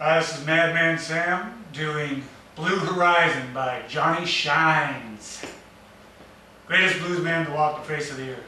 This is Madman Sam doing Blue Horizon by Johnny Shines. Greatest bluesman to walk the face of the earth.